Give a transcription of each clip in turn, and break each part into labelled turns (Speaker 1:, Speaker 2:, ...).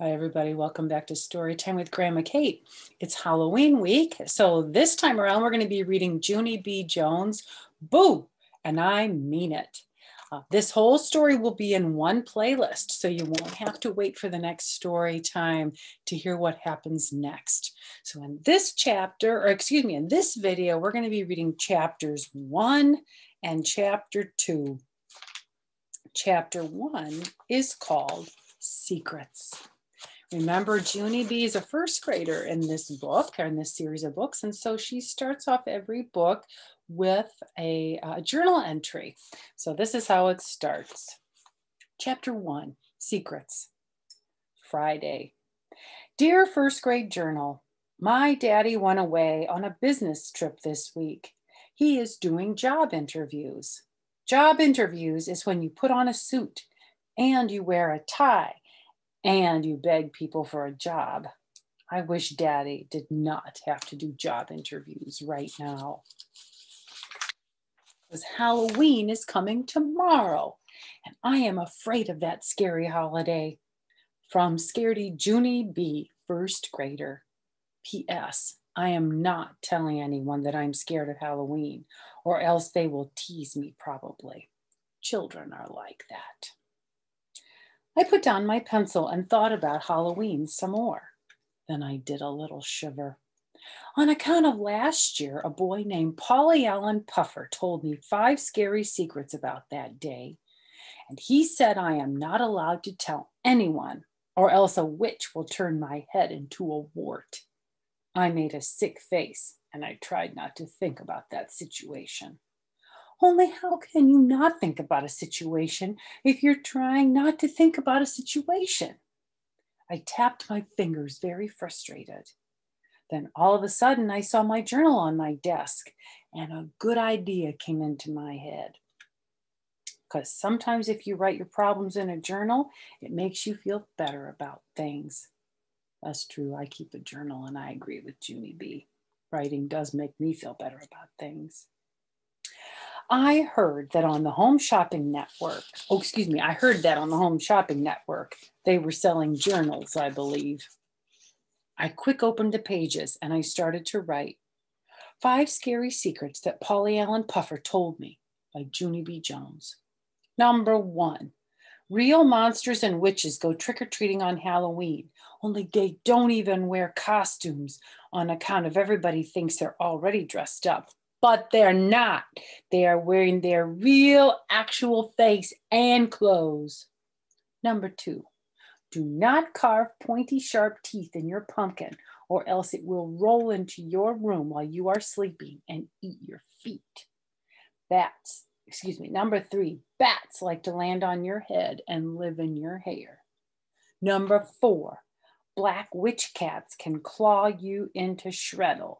Speaker 1: Hi, everybody. Welcome back to Storytime with Grandma Kate. It's Halloween week. So, this time around, we're going to be reading Junie B. Jones, Boo, and I mean it. Uh, this whole story will be in one playlist, so you won't have to wait for the next story time to hear what happens next. So, in this chapter, or excuse me, in this video, we're going to be reading chapters one and chapter two. Chapter one is called Secrets. Remember, Junie B is a first grader in this book, or in this series of books. And so she starts off every book with a, a journal entry. So this is how it starts. Chapter one, Secrets. Friday. Dear first grade journal, my daddy went away on a business trip this week. He is doing job interviews. Job interviews is when you put on a suit and you wear a tie and you beg people for a job. I wish daddy did not have to do job interviews right now. Because Halloween is coming tomorrow, and I am afraid of that scary holiday. From Scaredy Junie B, first grader. P.S. I am not telling anyone that I'm scared of Halloween, or else they will tease me probably. Children are like that. I put down my pencil and thought about Halloween some more. Then I did a little shiver. On account of last year, a boy named Paulie Allen Puffer told me five scary secrets about that day. And he said I am not allowed to tell anyone, or else a witch will turn my head into a wart. I made a sick face and I tried not to think about that situation. Only how can you not think about a situation if you're trying not to think about a situation? I tapped my fingers, very frustrated. Then all of a sudden, I saw my journal on my desk, and a good idea came into my head. Because sometimes, if you write your problems in a journal, it makes you feel better about things. That's true. I keep a journal, and I agree with Junie B. Writing does make me feel better about things. I heard that on the Home Shopping Network, oh, excuse me, I heard that on the Home Shopping Network, they were selling journals, I believe. I quick opened the pages and I started to write Five Scary Secrets That Paulie Allen Puffer Told Me by Junie B. Jones. Number one, real monsters and witches go trick or treating on Halloween, only they don't even wear costumes on account of everybody thinks they're already dressed up but they're not. They are wearing their real, actual face and clothes. Number two, do not carve pointy, sharp teeth in your pumpkin, or else it will roll into your room while you are sleeping and eat your feet. Bats, excuse me, number three, bats like to land on your head and live in your hair. Number four, black witch cats can claw you into shreddle.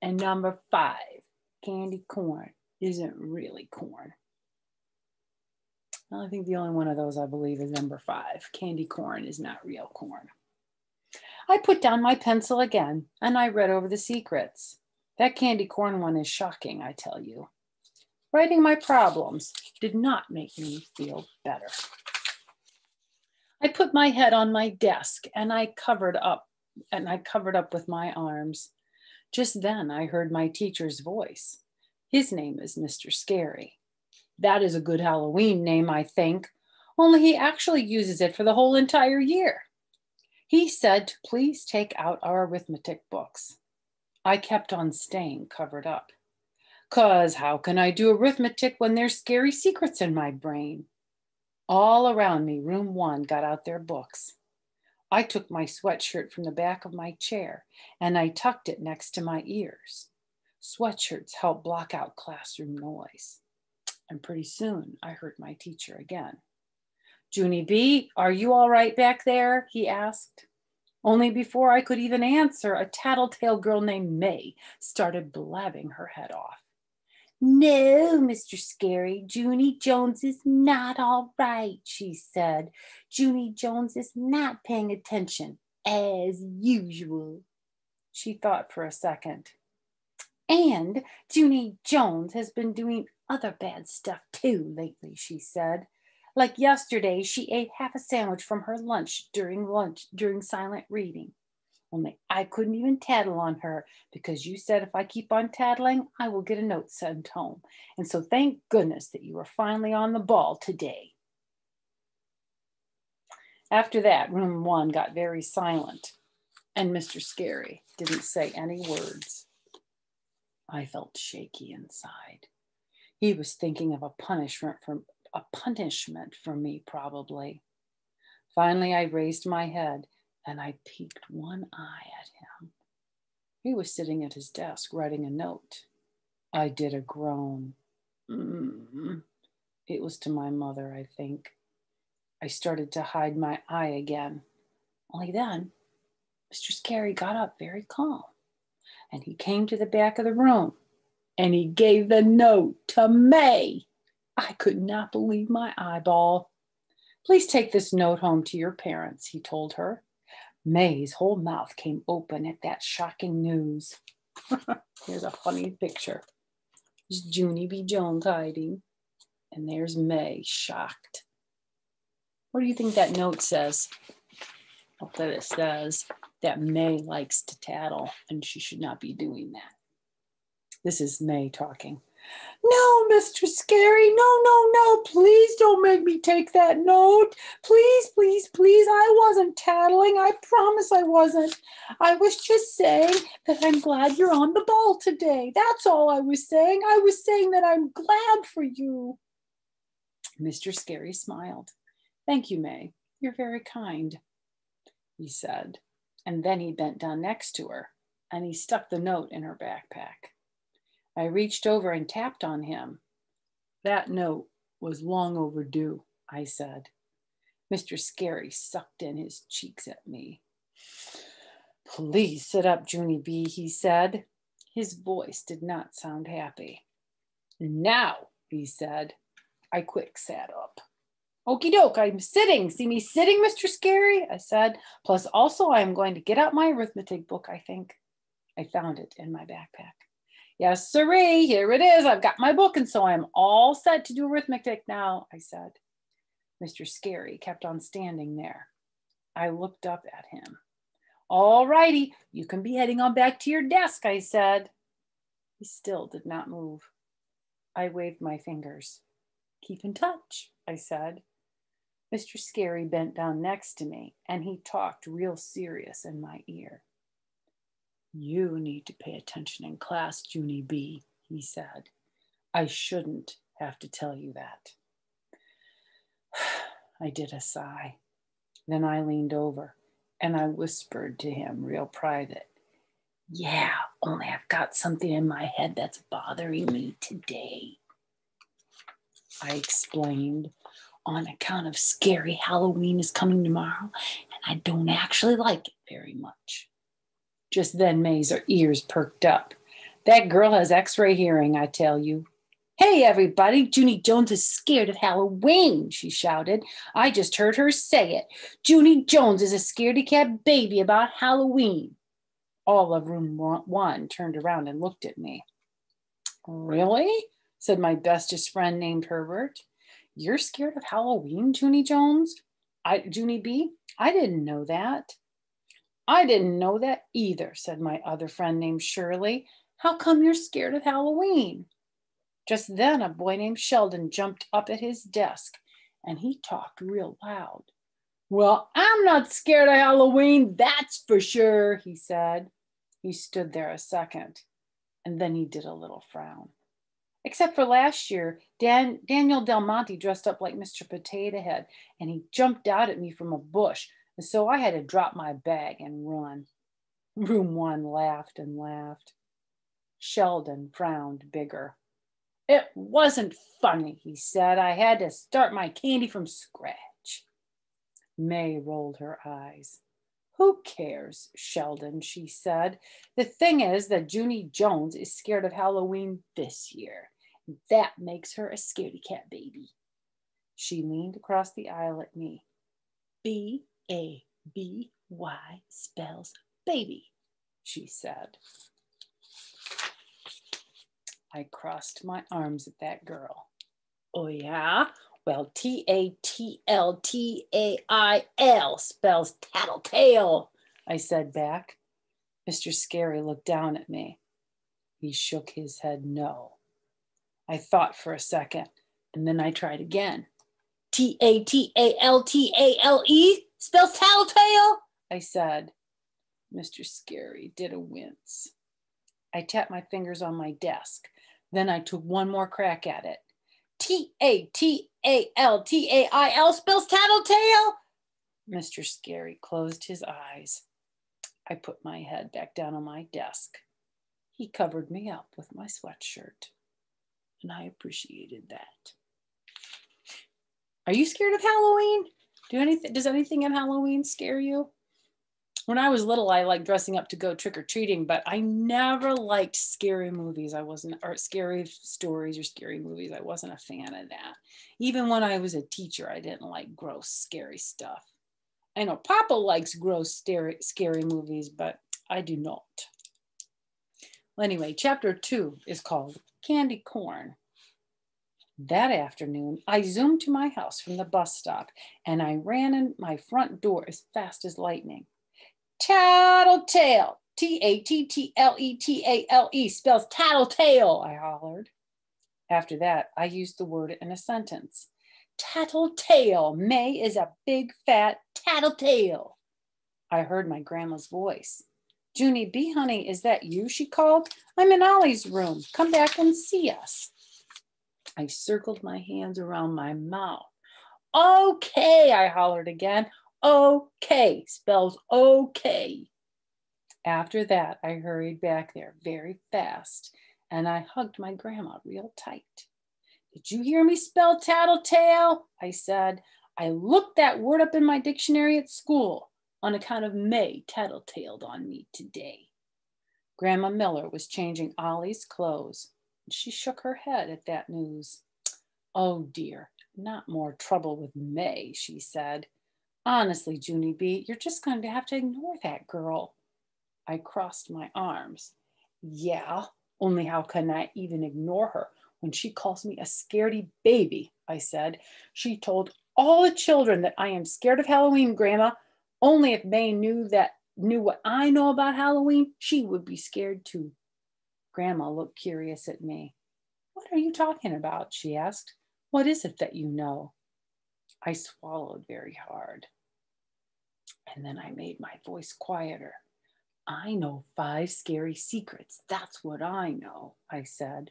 Speaker 1: And number five, candy corn isn't really corn. I think the only one of those I believe is number five. Candy corn is not real corn. I put down my pencil again and I read over the secrets. That candy corn one is shocking, I tell you. Writing my problems did not make me feel better. I put my head on my desk and I covered up and I covered up with my arms. Just then I heard my teacher's voice. His name is Mr. Scary. That is a good Halloween name, I think, only he actually uses it for the whole entire year. He said to please take out our arithmetic books. I kept on staying covered up. Cause how can I do arithmetic when there's scary secrets in my brain? All around me, room one got out their books. I took my sweatshirt from the back of my chair and I tucked it next to my ears. Sweatshirts help block out classroom noise. And pretty soon I heard my teacher again. Junie B, are you all right back there? He asked. Only before I could even answer, a tattletale girl named May started blabbing her head off. No, Mr. Scary, Junie Jones is not all right, she said. Junie Jones is not paying attention, as usual. She thought for a second. And Junie Jones has been doing other bad stuff too lately, she said. Like yesterday, she ate half a sandwich from her lunch during lunch during silent reading. Only I couldn't even tattle on her because you said if I keep on tattling, I will get a note sent home. And so thank goodness that you were finally on the ball today. After that, room one got very silent, and Mr. Scary didn't say any words. I felt shaky inside. He was thinking of a punishment for a punishment for me, probably. Finally, I raised my head and I peeked one eye at him. He was sitting at his desk writing a note. I did a groan. Mm. It was to my mother, I think. I started to hide my eye again. Only then, Mr. Scary got up very calm and he came to the back of the room and he gave the note to May. I could not believe my eyeball. Please take this note home to your parents, he told her. May's whole mouth came open at that shocking news. Here's a funny picture. There's Junie B. Jones hiding, and there's May shocked. What do you think that note says? Hope that it says that May likes to tattle and she should not be doing that. This is May talking. No, Mr. Scary, no, no, no, please don't make me take that note. Please, please, please, I wasn't tattling. I promise I wasn't. I was just saying that I'm glad you're on the ball today. That's all I was saying. I was saying that I'm glad for you. Mr. Scary smiled. Thank you, May. You're very kind, he said. And then he bent down next to her and he stuck the note in her backpack. I reached over and tapped on him. That note was long overdue, I said. Mr. Scary sucked in his cheeks at me. Please sit up, Junie B, he said. His voice did not sound happy. Now, he said. I quick sat up. Okey doke, I'm sitting. See me sitting, Mr. Scary? I said. Plus, also, I am going to get out my arithmetic book, I think. I found it in my backpack. Yes, sirree, here it is. I've got my book, and so I'm all set to do arithmetic now, I said. Mr. Scary kept on standing there. I looked up at him. All righty, you can be heading on back to your desk, I said. He still did not move. I waved my fingers. Keep in touch, I said. Mr. Scary bent down next to me and he talked real serious in my ear. You need to pay attention in class, Junie B, he said. I shouldn't have to tell you that. I did a sigh. Then I leaned over and I whispered to him, real private, Yeah, only I've got something in my head that's bothering me today. I explained, on account of scary Halloween is coming tomorrow, and I don't actually like it very much. Just then, May's ears perked up. That girl has x ray hearing, I tell you. Hey, everybody, Junie Jones is scared of Halloween, she shouted. I just heard her say it. Junie Jones is a scaredy cat baby about Halloween. All of room one turned around and looked at me. Really? said my bestest friend named Herbert. You're scared of Halloween, Junie Jones? I Junie B? I didn't know that. I didn't know that either, said my other friend named Shirley. How come you're scared of Halloween? Just then, a boy named Sheldon jumped up at his desk and he talked real loud. Well, I'm not scared of Halloween, that's for sure, he said. He stood there a second and then he did a little frown. Except for last year, Dan, Daniel Del Monte dressed up like Mr. Potato Head and he jumped out at me from a bush so I had to drop my bag and run. Room one laughed and laughed. Sheldon frowned bigger. It wasn't funny, he said. I had to start my candy from scratch. May rolled her eyes. Who cares, Sheldon, she said. The thing is that Junie Jones is scared of Halloween this year. That makes her a scaredy cat baby. She leaned across the aisle at me. B a B Y spells baby, she said. I crossed my arms at that girl. Oh, yeah? Well, T A T L T A I L spells tattletale, I said back. Mr. Scary looked down at me. He shook his head no. I thought for a second, and then I tried again. T A T A L T A L E spells tattletale, I said. Mr. Scary did a wince. I tapped my fingers on my desk. Then I took one more crack at it. T A T A L T A I L spells tattletale. Mr. Scary closed his eyes. I put my head back down on my desk. He covered me up with my sweatshirt, and I appreciated that. Are you scared of Halloween? Do anything does anything in Halloween scare you? When I was little, I liked dressing up to go trick or treating, but I never liked scary movies. I wasn't, or scary stories or scary movies. I wasn't a fan of that. Even when I was a teacher, I didn't like gross, scary stuff. I know Papa likes gross, scary, scary movies, but I do not. Well, anyway, chapter two is called Candy Corn. That afternoon, I zoomed to my house from the bus stop and I ran in my front door as fast as lightning. Tattletale, T A T T L E T A L E spells tattletale, I hollered. After that, I used the word in a sentence. Tattletale, May is a big fat tattletale. I heard my grandma's voice. Junie B, honey, is that you? She called. I'm in Ollie's room. Come back and see us. I circled my hands around my mouth. Okay, I hollered again. Okay spells okay. After that, I hurried back there very fast and I hugged my grandma real tight. Did you hear me spell tattletale? I said. I looked that word up in my dictionary at school on account of May tattletaled on me today. Grandma Miller was changing Ollie's clothes. She shook her head at that news. Oh dear, not more trouble with May, she said. Honestly, Junie B, you're just going to have to ignore that girl. I crossed my arms. Yeah, only how can I even ignore her when she calls me a scaredy baby? I said. She told all the children that I am scared of Halloween, Grandma. Only if May knew that knew what I know about Halloween, she would be scared too. Grandma looked curious at me. What are you talking about? She asked. What is it that you know? I swallowed very hard. And then I made my voice quieter. I know five scary secrets. That's what I know, I said.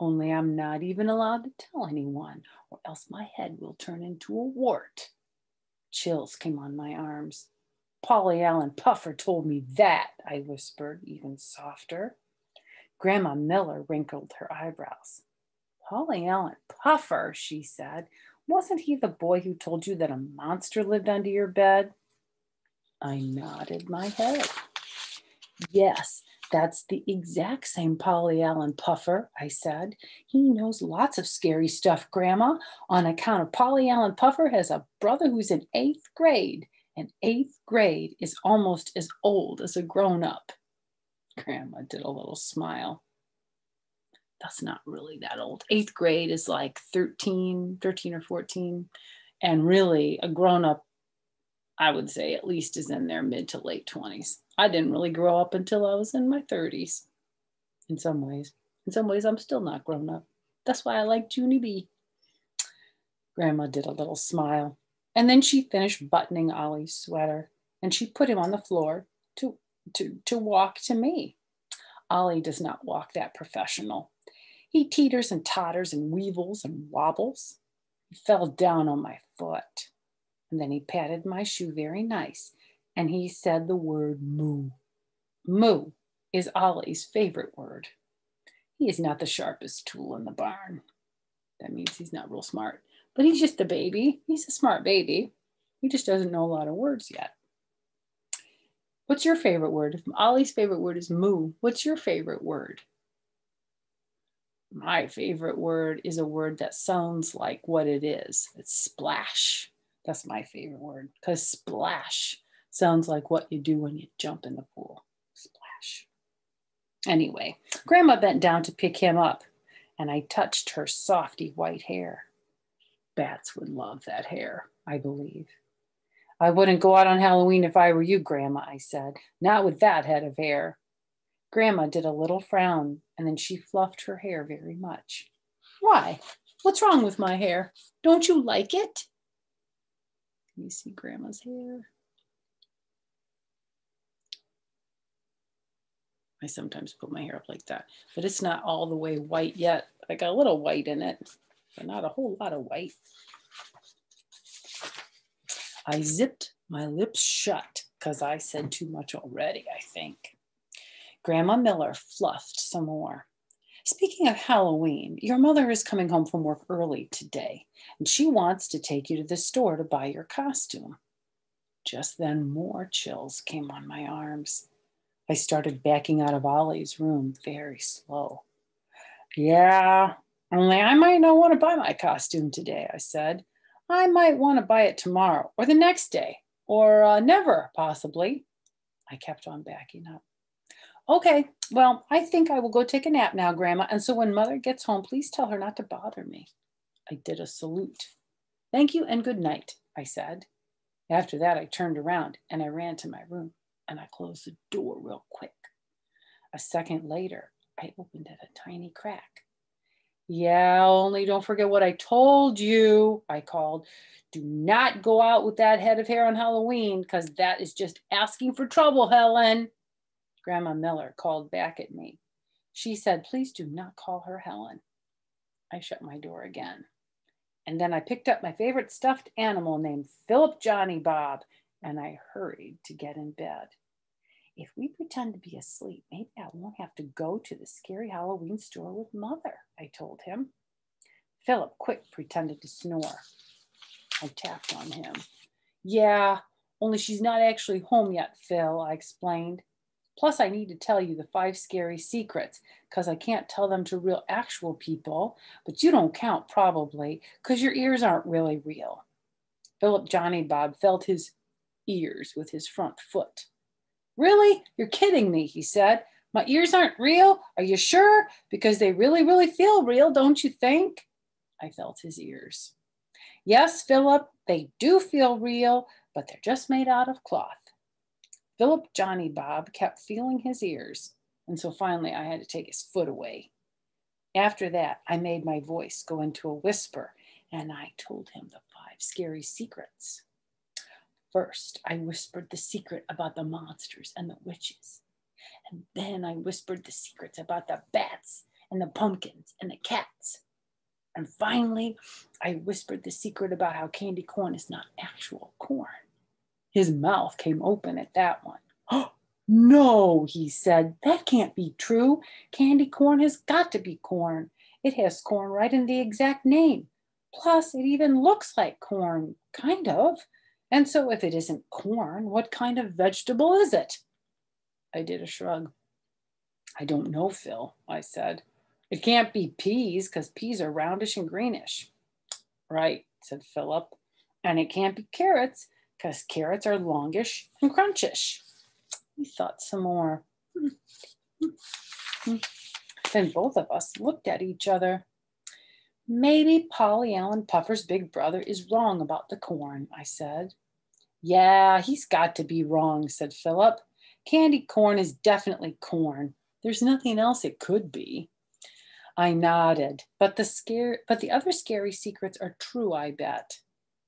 Speaker 1: Only I'm not even allowed to tell anyone, or else my head will turn into a wart. Chills came on my arms. Paulie Allen Puffer told me that, I whispered, even softer. Grandma Miller wrinkled her eyebrows. Paulie Allen Puffer, she said. Wasn't he the boy who told you that a monster lived under your bed? I nodded my head. Yes, that's the exact same Paulie Allen Puffer, I said. He knows lots of scary stuff, Grandma. On account of Paulie Allen Puffer has a brother who's in eighth grade, and eighth grade is almost as old as a grown up. Grandma did a little smile that's not really that old. Eighth grade is like 13, 13 or 14. And really, a grown up, I would say at least is in their mid to late 20s. I didn't really grow up until I was in my 30s in some ways. In some ways, I'm still not grown up. That's why I like Junie B. Grandma did a little smile. And then she finished buttoning Ollie's sweater and she put him on the floor to, to, walk to me. Ollie does not walk that professional. He teeters and totters and weevils and wobbles. He fell down on my foot. And then he patted my shoe very nice and he said the word moo. Moo is Ollie's favorite word. He is not the sharpest tool in the barn. That means he's not real smart, but he's just a baby. He's a smart baby. He just doesn't know a lot of words yet. What's your favorite word? If Ollie's favorite word is moo, what's your favorite word? my favorite word is a word that sounds like what it is. It's splash. That's my favorite word because splash sounds like what you do when you jump in the pool. Splash. Anyway, Grandma bent down to pick him up and I touched her softy white hair. Bats would love that hair, I believe. I wouldn't go out on Halloween if I were you, Grandma, I said. Not with that head of hair. Grandma did a little frown and then she fluffed her hair very much. Why? What's wrong with my hair? Don't you like it? Me see Grandma's hair. I sometimes put my hair up like that, but it's not all the way white yet. I got a little white in it, but not a whole lot of white. I zipped my lips shut because I said too much already, I think. Grandma Miller fluffed some more. Speaking of Halloween, your mother is coming home from work early today, and she wants to take you to the store to buy your costume. Just then, more chills came on my arms. I started backing out of Ollie's room very slow. Yeah, only I might not want to buy my costume today, I said. I might want to buy it tomorrow or the next day or uh, never, possibly. I kept on backing up. Okay, well, I think I will go take a nap now, Grandma. And so when Mother gets home, please tell her not to bother me. I did a salute. Thank you and good night, I said. After that, I turned around and I ran to my room and I closed the door real quick. A second later, I opened it a tiny crack. Yeah, only don't forget what I told you, I called. Do not go out with that head of hair on Halloween because that is just asking for trouble, Helen. Grandma Miller called back at me. She said, Please do not call her Helen. I shut my door again. And then I picked up my favorite stuffed animal named Philip Johnny Bob and I hurried to get in bed. If we pretend to be asleep, maybe I won't have to go to the scary Halloween store with mother, I told him. Philip quick pretended to snore. I tapped on him. Yeah, only she's not actually home yet, Phil, I explained. Plus, I need to tell you the five scary secrets because I can't tell them to real actual people, but you don't count probably because your ears aren't really real. Philip Johnny Bob felt his ears with his front foot. Really? You're kidding me, he said. My ears aren't real? Are you sure? Because they really, really feel real, don't you think? I felt his ears. Yes, Philip, they do feel real, but they're just made out of cloth. Philip Johnny Bob kept feeling his ears, and so finally I had to take his foot away. After that, I made my voice go into a whisper, and I told him the five scary secrets. First, I whispered the secret about the monsters and the witches. And then I whispered the secrets about the bats and the pumpkins and the cats. And finally, I whispered the secret about how candy corn is not actual corn. His mouth came open at that one. Oh, no, he said, that can't be true. Candy corn has got to be corn. It has corn right in the exact name. Plus, it even looks like corn, kind of. And so, if it isn't corn, what kind of vegetable is it? I did a shrug. I don't know, Phil, I said. It can't be peas because peas are roundish and greenish. Right, said Philip. And it can't be carrots because carrots are longish and crunchish. We thought some more. Hmm. Hmm. then both of us looked at each other. Maybe Paulie Allen Puffer's big brother is wrong about the corn, I said. Yeah, he's got to be wrong, said Philip. Candy corn is definitely corn. There's nothing else it could be. I nodded, but the scare but the other scary secrets are true, I bet.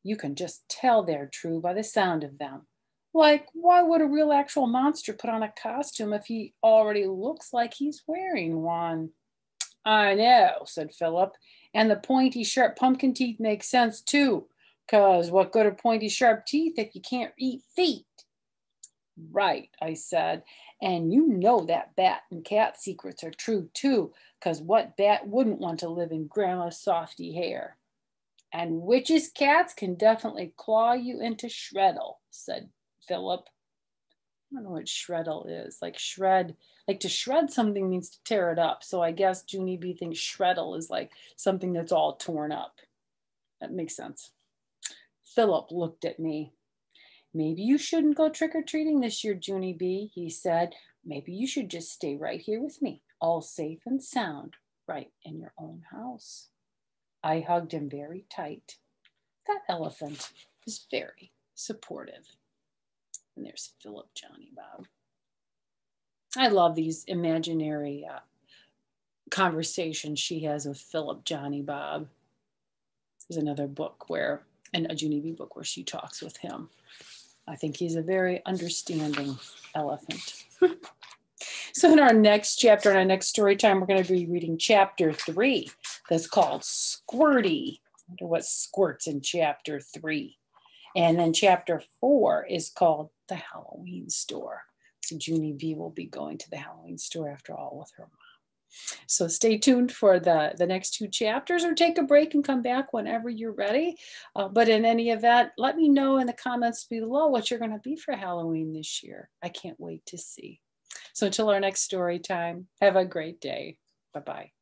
Speaker 1: You can just tell they're true by the sound of them. Like, why would a real actual monster put on a costume if he already looks like he's wearing one? I know, said Philip. And the pointy, sharp pumpkin teeth make sense too. Because what good are pointy, sharp teeth if you can't eat feet? Right, I said. And you know that bat and cat secrets are true too. Because what bat wouldn't want to live in Grandma's softy hair? And witches' cats can definitely claw you into shreddle, said Philip. I don't know what shreddle is. Like shred, like to shred something means to tear it up. So I guess Junie B thinks shreddle is like something that's all torn up. That makes sense. Philip looked at me. Maybe you shouldn't go trick or treating this year, Junie B, he said. Maybe you should just stay right here with me, all safe and sound, right in your own house. I hugged him very tight. that elephant is very supportive. And there's Philip Johnny Bob. I love these imaginary uh, conversations she has with Philip Johnny Bob. There's another book where, and a Junie B book where she talks with him. I think he's a very understanding elephant. so, in our next chapter, in our next story time, we're going to be reading chapter three that's called Squirty. I wonder what squirts in chapter three. And then chapter four is called The Halloween Store. Junie B will be going to the Halloween store after all with her mom. So stay tuned for the, the next two chapters or take a break and come back whenever you're ready. Uh, but in any event, let me know in the comments below what you're going to be for Halloween this year. I can't wait to see. So until our next story time, have a great day. Bye-bye.